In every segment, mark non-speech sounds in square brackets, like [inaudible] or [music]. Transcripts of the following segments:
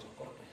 내가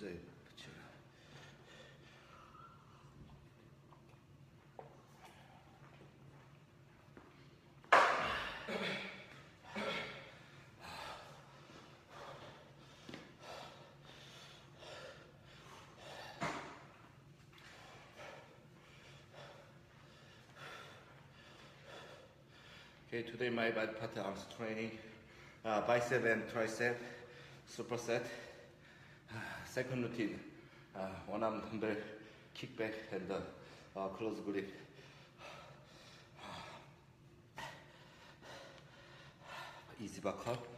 James over. Put Okay, today my bad pattern arms training, uh, bicep and tricep superset. Second routine, uh, one arm dumbbell, kickback and uh, uh, close grip. [sighs] Easy back up.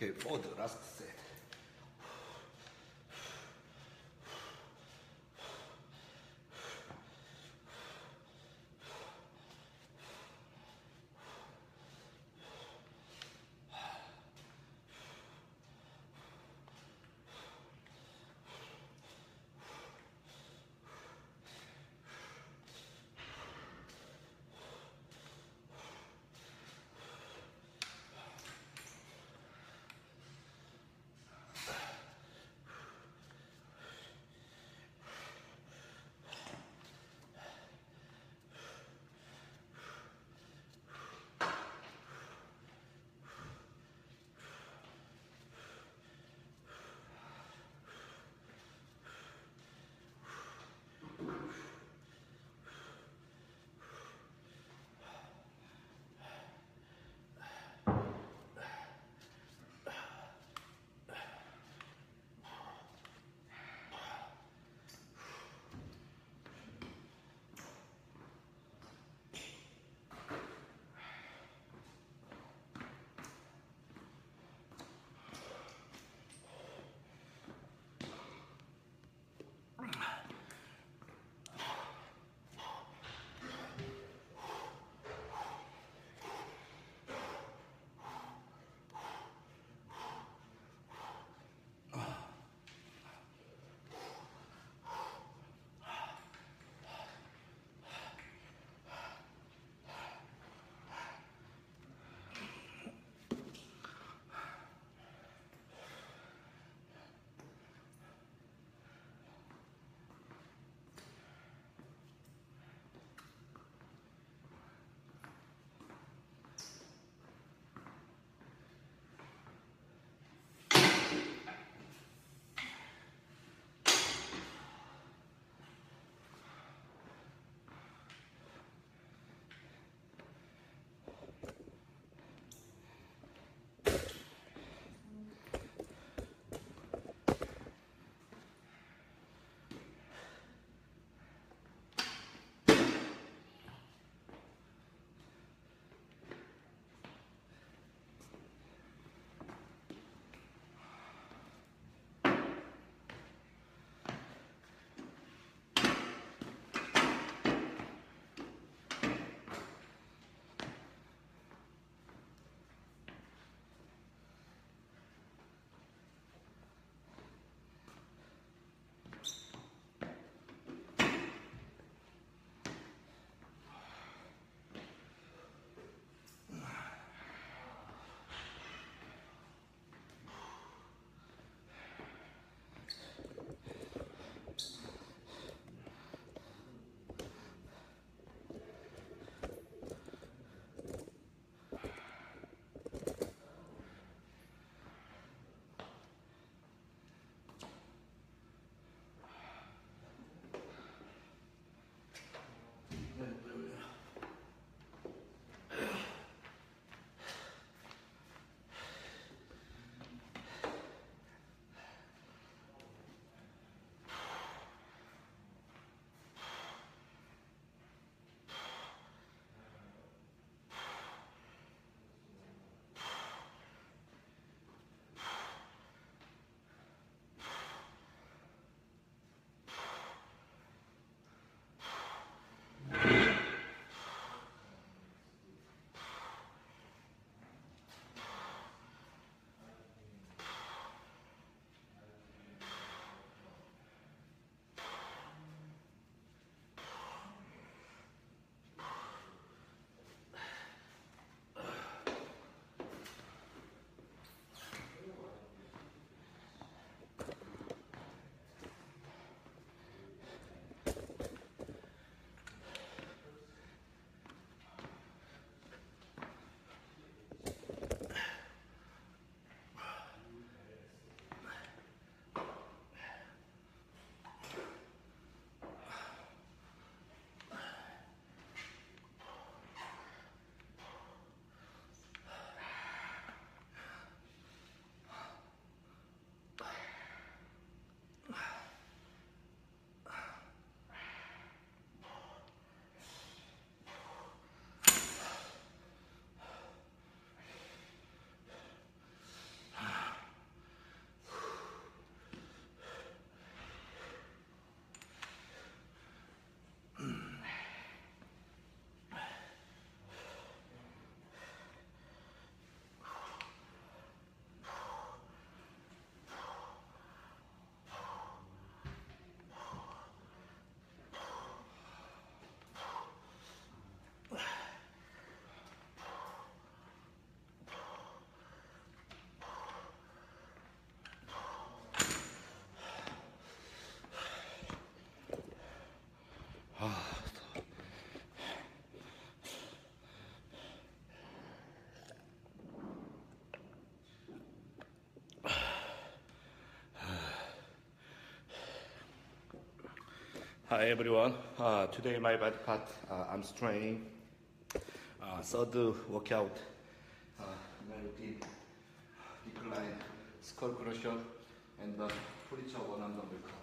Okay, for the Hi everyone. Uh, today my body part, uh, I'm training. Uh, third workout. Uh, my routine. Decline, skull crusher, and the preacher one arm dumbbell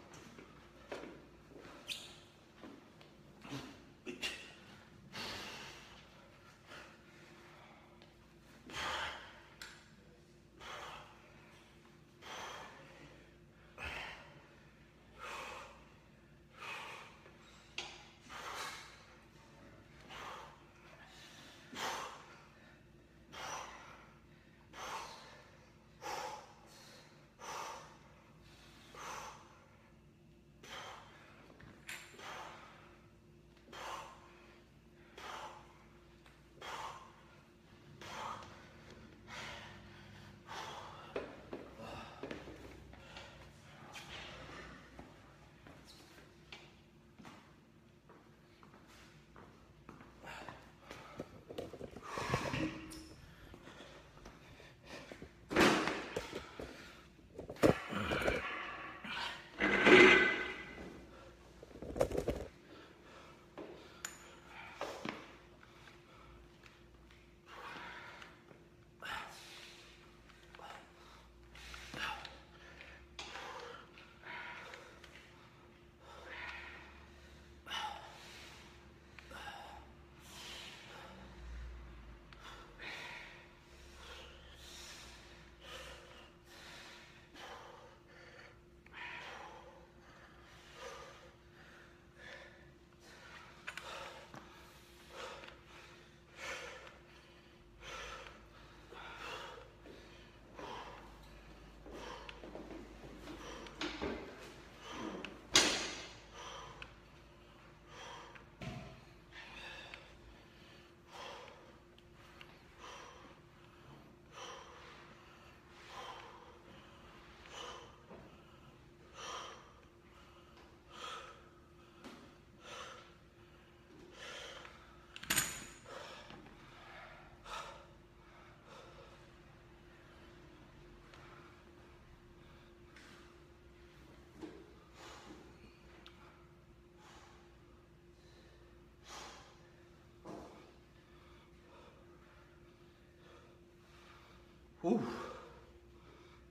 Ooh.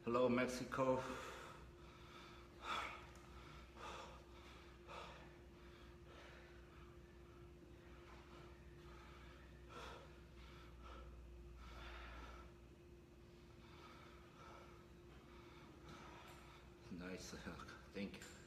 Hello, Mexico. Nice. Thank you.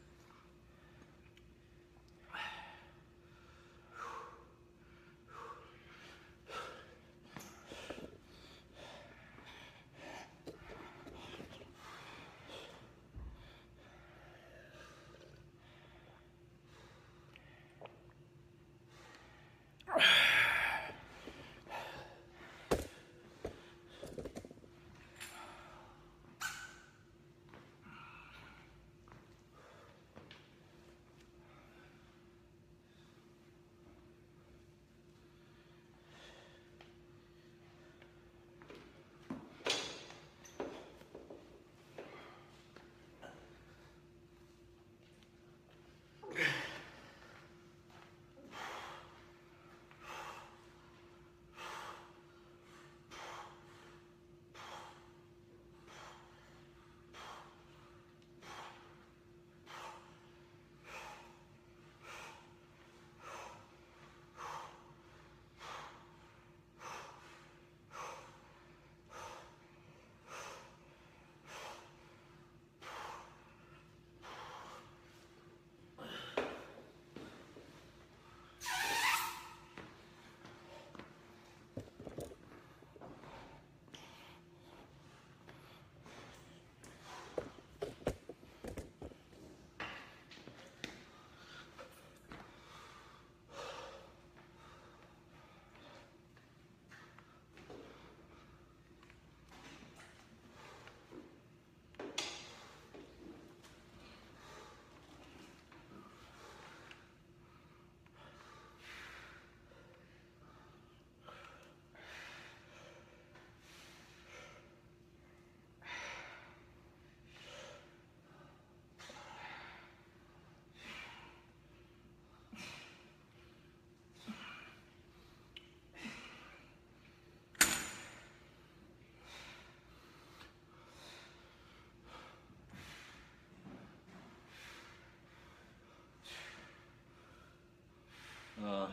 Uh,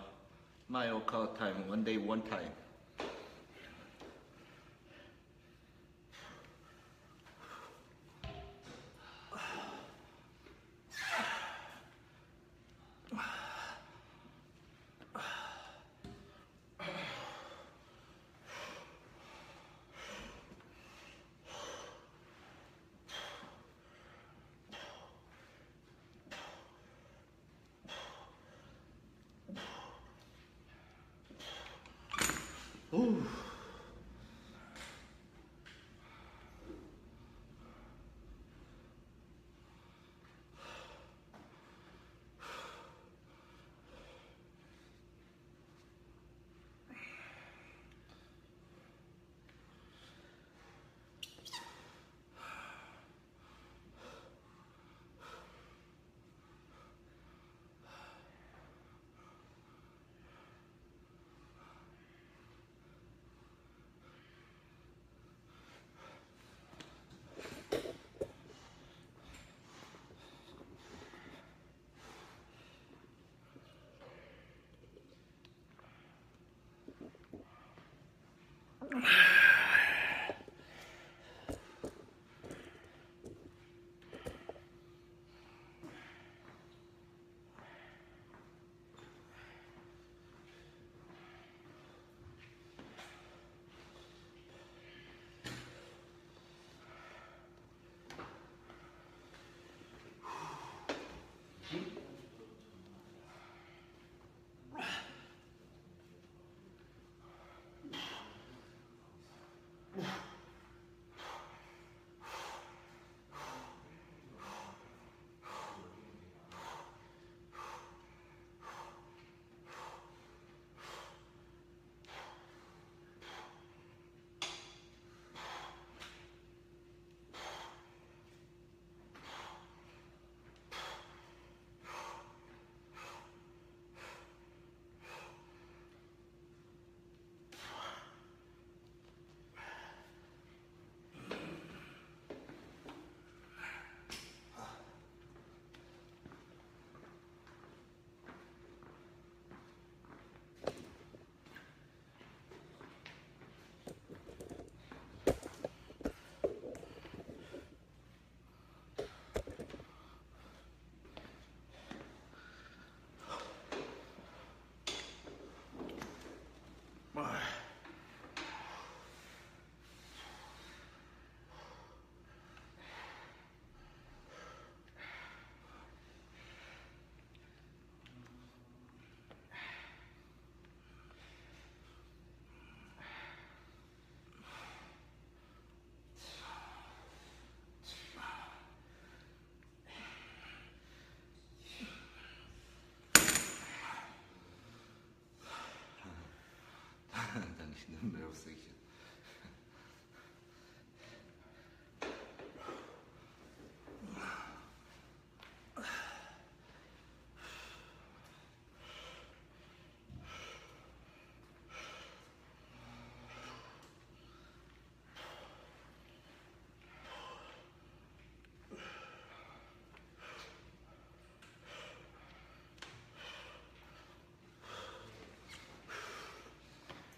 my workout time, one day, one time. Ooh.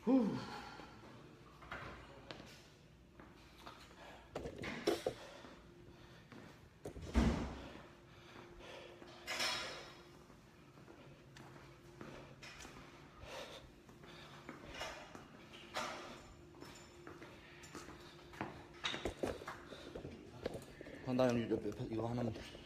후. 나 이거 하나면 돼.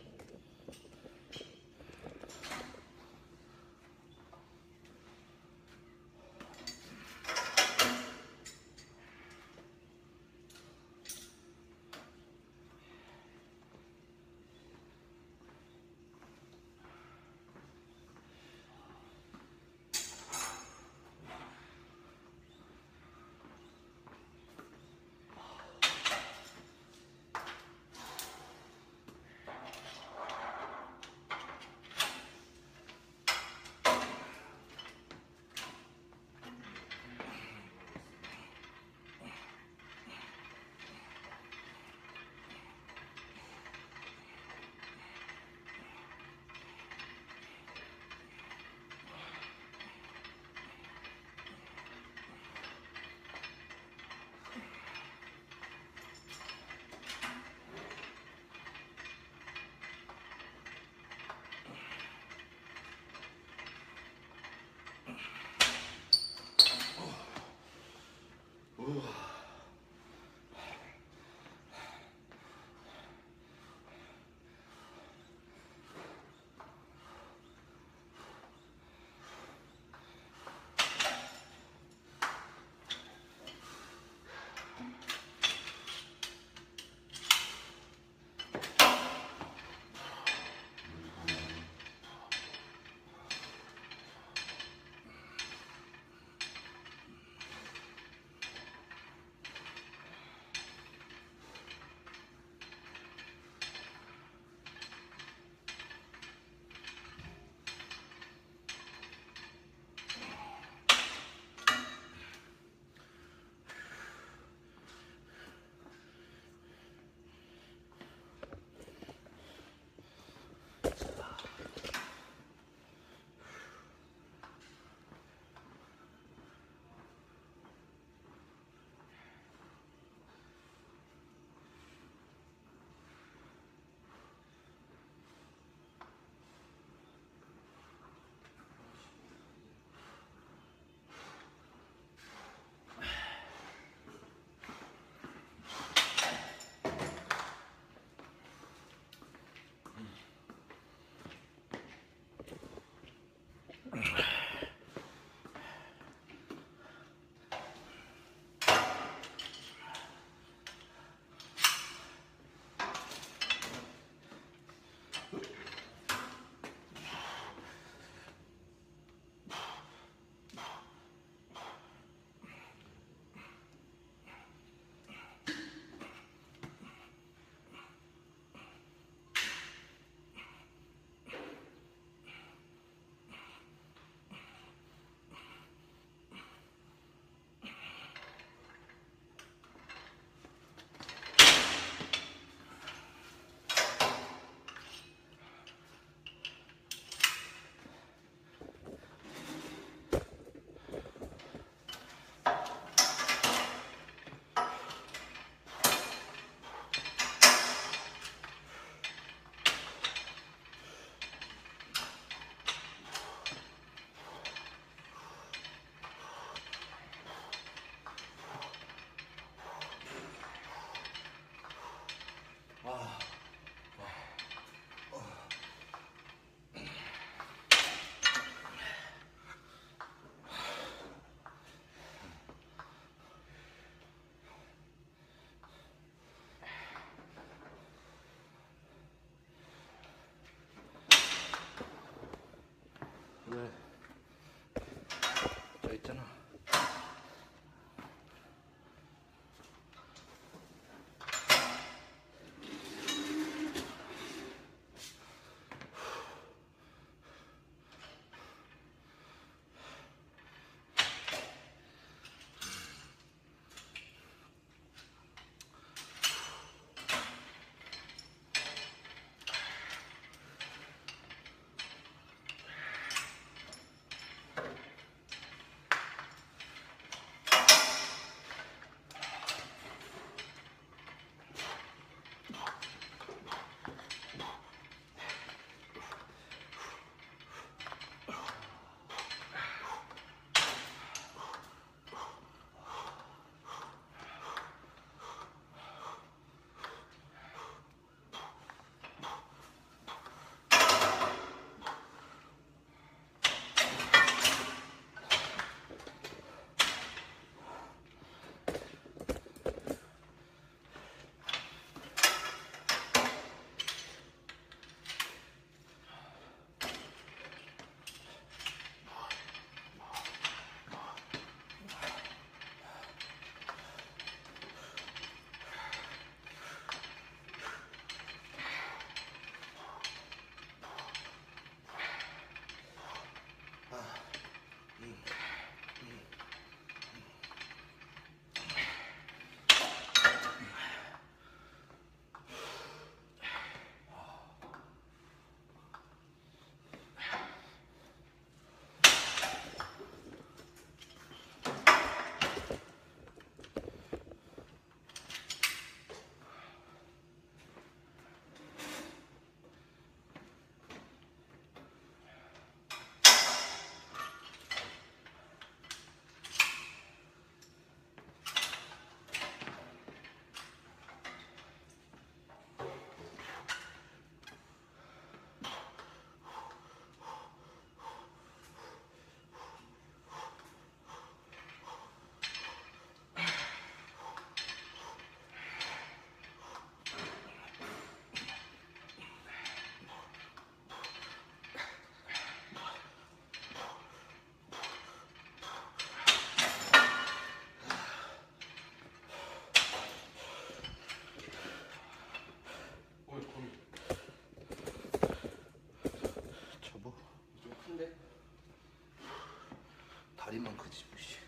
Haliman kaçmış.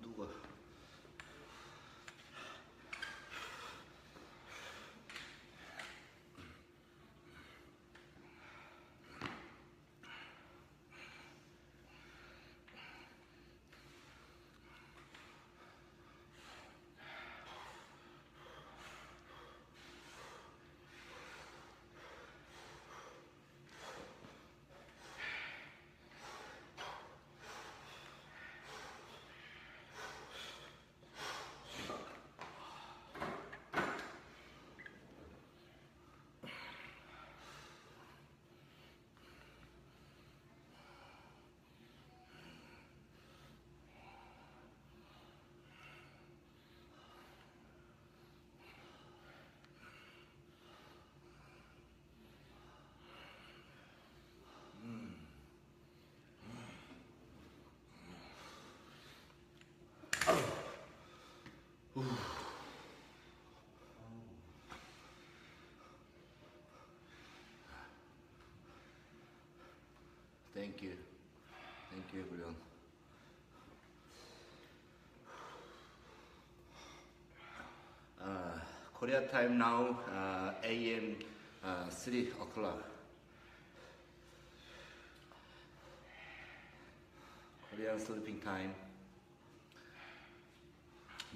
누가? Thank you. Thank you, everyone. Uh, Korea time now, uh, AM uh, 3 o'clock. Korean sleeping time.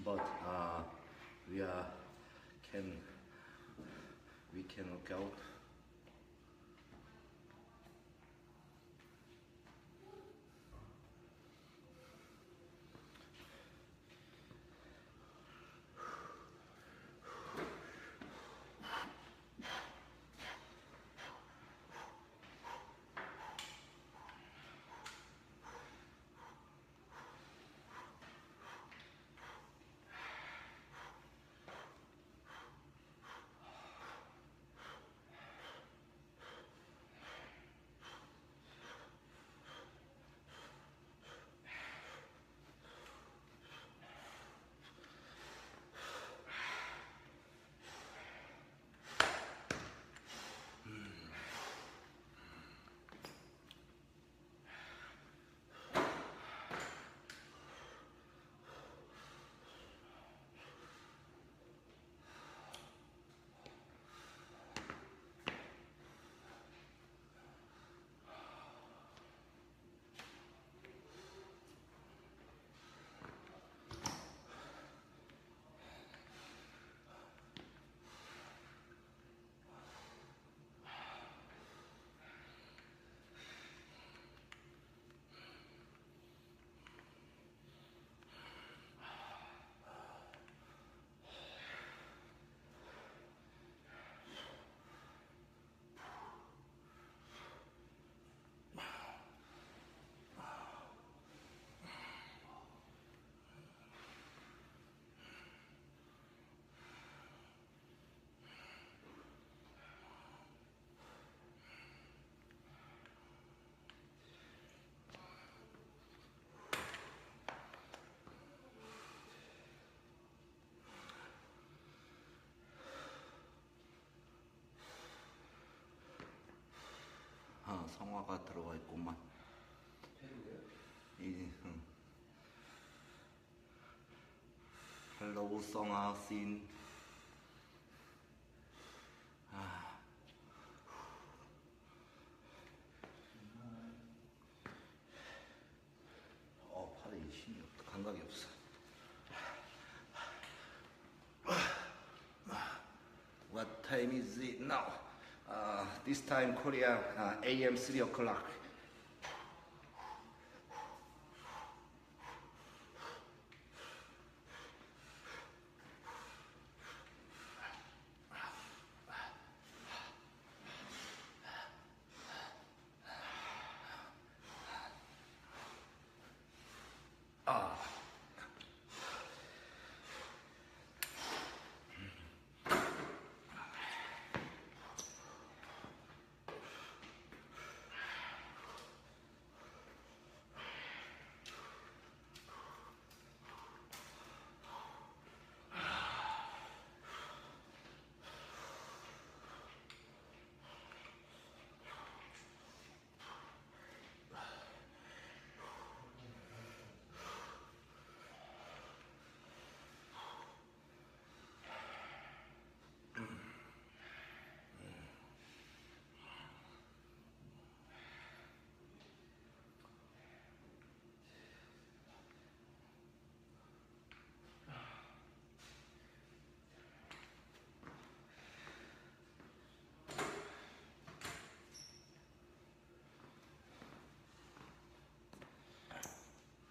But uh, we are can we can work out. 아, 성화가 들어가 있구만. 이, 응. 헬로우 성화 씬. 아. 어, 팔에 힘이 없다. 감각이 없어. What time? This time Korea uh, AM 3 o'clock.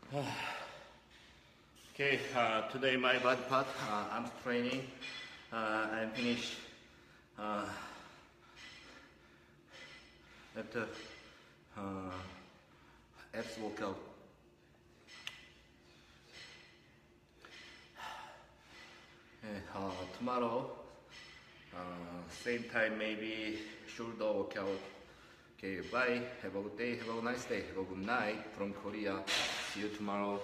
[sighs] Okay, uh, today my body part, uh, I'm training. Uh, I'm finished uh, at the uh, abs workout. Yeah, uh, tomorrow, uh, same time maybe shoulder workout. Okay, bye. Have a good day. Have a nice day. Have a good night from Korea. See you tomorrow.